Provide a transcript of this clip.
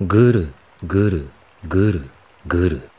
ぐるぐるぐるぐる